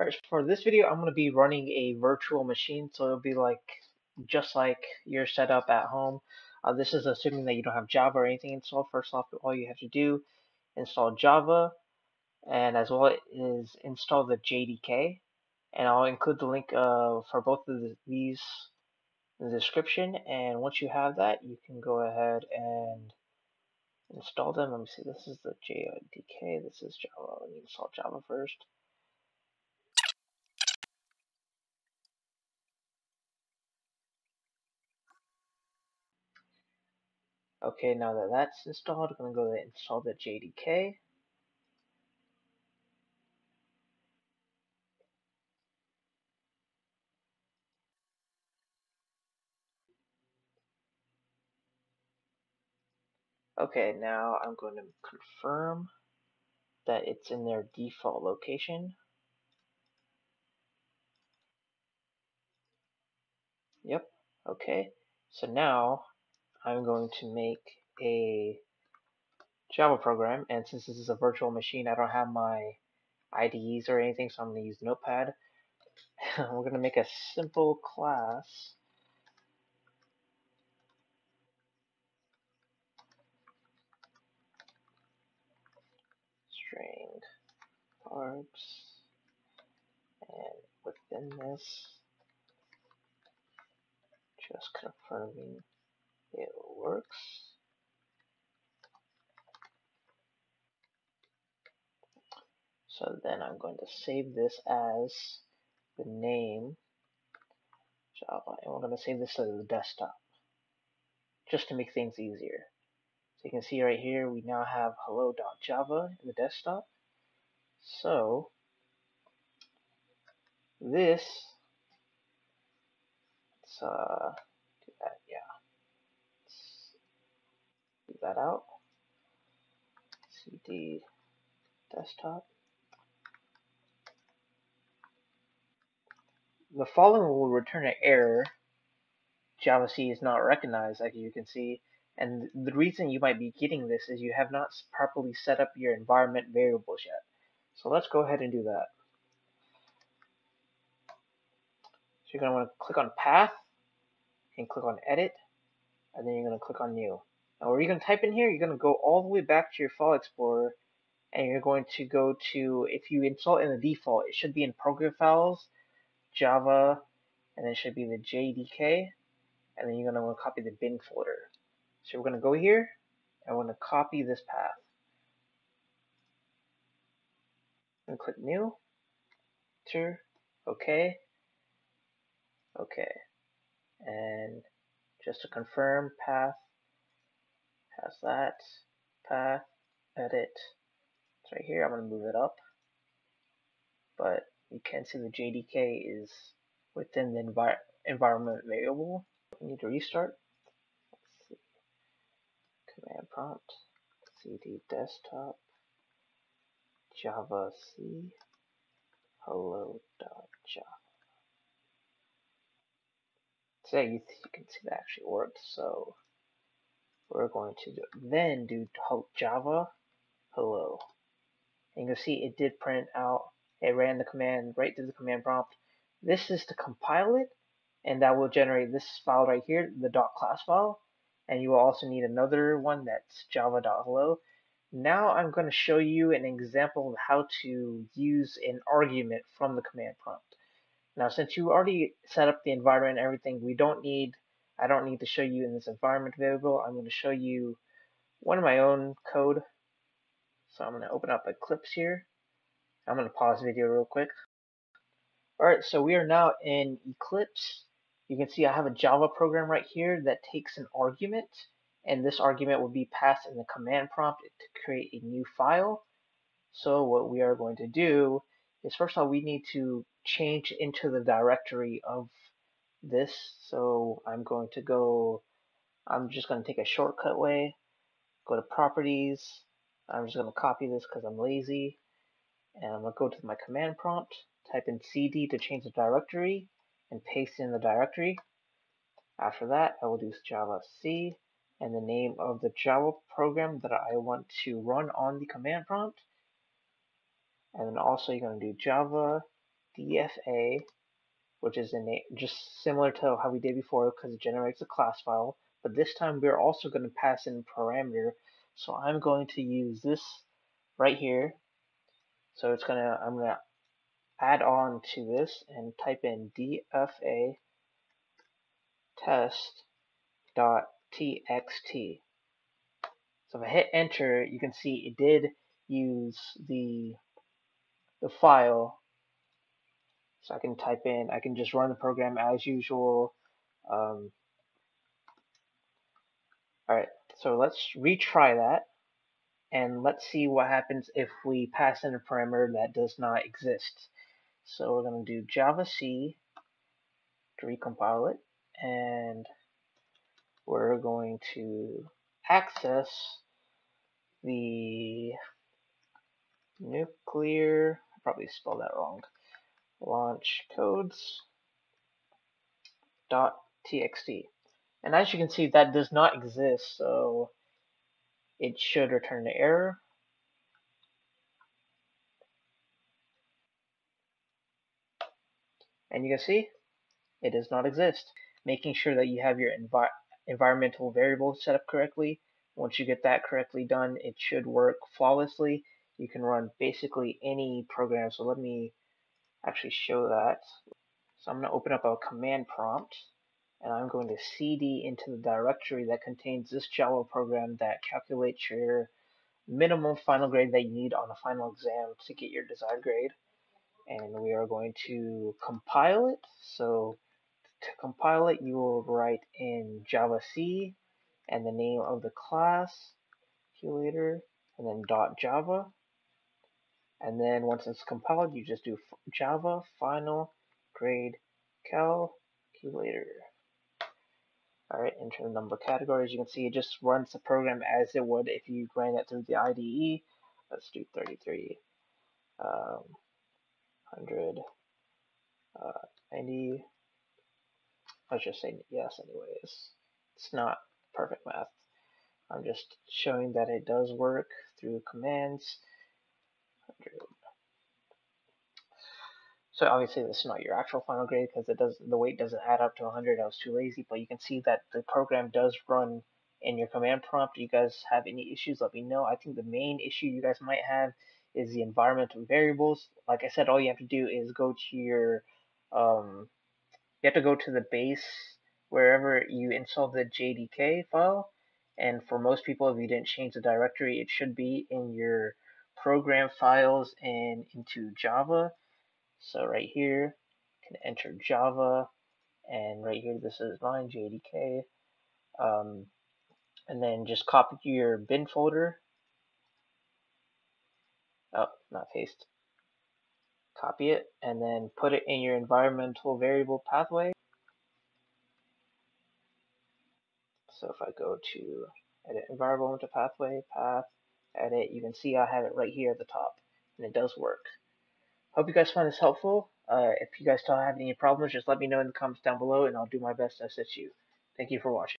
Alright, for this video, I'm going to be running a virtual machine, so it'll be like just like your setup at home. Uh, this is assuming that you don't have Java or anything installed. First off, all you have to do install Java, and as well is install the JDK. And I'll include the link uh, for both of these in the description. And once you have that, you can go ahead and install them. Let me see. This is the JDK. This is Java. Let me install Java first. Okay, now that that's installed, I'm going to go to install the JDK. Okay, now I'm going to confirm that it's in their default location. Yep, okay. So now I'm going to make a Java program, and since this is a virtual machine, I don't have my IDEs or anything, so I'm going to use Notepad. We're going to make a simple class. String parts, and within this, just confirming it works. So then I'm going to save this as the name Java, and we're going to save this to the desktop, just to make things easier. So you can see right here, we now have hello.java in the desktop. So this, let's uh, do that, yeah. Leave that out. cd desktop. The following will return an error. Java C is not recognized, as you can see. And the reason you might be getting this is you have not properly set up your environment variables yet. So let's go ahead and do that. So you're going to want to click on Path and click on Edit, and then you're going to click on New. Uh, now, what you're going to type in here, you're going to go all the way back to your File Explorer, and you're going to go to, if you install in the default, it should be in Program Files, Java, and it should be the JDK, and then you're going to want to copy the bin folder. So we're going to go here, and we're going to copy this path. And click New, Enter, OK, OK, and just to confirm path has that path edit. It's right here. I'm going to move it up. But you can see the JDK is within the envi environment variable. We need to restart. Let's see. Command prompt cd desktop java c hello.java. So you, you can see that actually worked. So we're going to then do java hello. And you can see it did print out, it ran the command right through the command prompt. This is to compile it, and that will generate this file right here, the .class file. And you will also need another one that's java.hello. Now I'm going to show you an example of how to use an argument from the command prompt. Now since you already set up the environment and everything, we don't need I don't need to show you in this environment variable. I'm going to show you one of my own code. So I'm going to open up Eclipse here. I'm going to pause the video real quick. Alright, so we are now in Eclipse. You can see I have a Java program right here that takes an argument, and this argument will be passed in the command prompt to create a new file. So what we are going to do is first of all, we need to change into the directory of this. So I'm going to go, I'm just going to take a shortcut way, go to properties. I'm just going to copy this because I'm lazy. And I'm going to go to my command prompt, type in cd to change the directory, and paste in the directory. After that, I will do java c and the name of the Java program that I want to run on the command prompt. And then also you're going to do java DFA, which is a just similar to how we did before because it generates a class file. But this time we're also going to pass in parameter. So I'm going to use this right here. So it's gonna, I'm gonna add on to this and type in DFA test dot txt. So if I hit enter, you can see it did use the the file. So I can type in, I can just run the program as usual. Um, all right, so let's retry that. And let's see what happens if we pass in a parameter that does not exist. So we're going to do java c to recompile it. And we're going to access the nuclear, I probably spelled that wrong, launch codes dot txt. And as you can see, that does not exist, so it should return an error. And you can see, it does not exist. Making sure that you have your envi environmental variables set up correctly. Once you get that correctly done, it should work flawlessly. You can run basically any program. So let me actually show that. So I'm going to open up a command prompt and I'm going to cd into the directory that contains this Java program that calculates your minimum final grade that you need on a final exam to get your desired grade. And we are going to compile it. So to compile it, you will write in Java C and the name of the class, calculator, and then dot .java. And then once it's compiled, you just do Java final grade calculator. Alright, enter the number of categories. You can see it just runs the program as it would if you ran it through the IDE. Let's do 33, um, 100, uh, 90. Let's just say yes anyways. It's not perfect math. I'm just showing that it does work through commands. 100, so obviously this is not your actual final grade because it does the weight doesn't add up to 100. I was too lazy, but you can see that the program does run in your command prompt. You guys have any issues, let me know. I think the main issue you guys might have is the environmental variables. Like I said, all you have to do is go to your, um, you have to go to the base wherever you install the JDK file. And for most people, if you didn't change the directory, it should be in your program files and into Java. So right here, can enter Java, and right here, this is mine, JDK. Um, and then just copy your bin folder. Oh, not paste. Copy it, and then put it in your environmental variable pathway. So if I go to edit environmental pathway, path, edit, you can see I have it right here at the top, and it does work. Hope you guys find this helpful. Uh, if you guys still have any problems, just let me know in the comments down below, and I'll do my best to assist you. Thank you for watching.